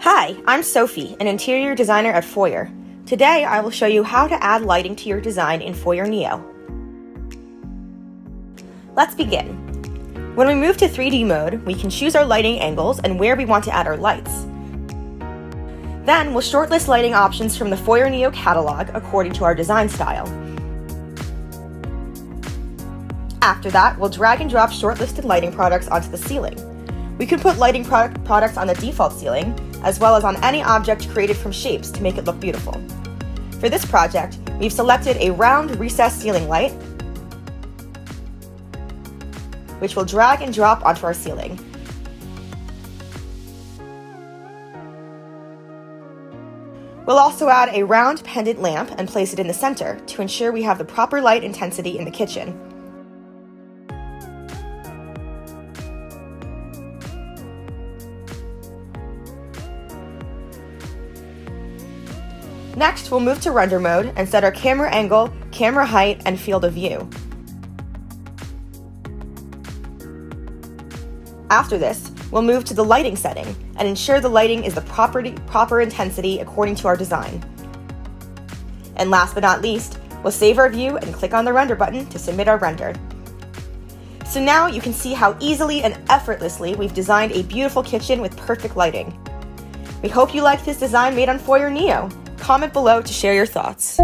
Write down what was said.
Hi, I'm Sophie, an interior designer at Foyr. Today I will show you how to add lighting to your design in Foyr Neo. Let's begin. When we move to 3D mode, we can choose our lighting angles and where we want to add our lights. Then we'll shortlist lighting options from the Foyr Neo catalog according to our design style. After that, we'll drag and drop shortlisted lighting products onto the ceiling. We can put lighting product products on the default ceiling, as well as on any object created from shapes to make it look beautiful. For this project, we've selected a round recessed ceiling light which will drag and drop onto our ceiling. We'll also add a round pendant lamp and place it in the center to ensure we have the proper light intensity in the kitchen. Next, we'll move to render mode and set our camera angle, camera height, and field of view. After this, we'll move to the lighting setting and ensure the lighting is the proper, proper intensity according to our design. And last but not least, we'll save our view and click on the render button to submit our render. So now you can see how easily and effortlessly we've designed a beautiful kitchen with perfect lighting. We hope you liked this design made on Foyr Neo. Comment below to share your thoughts.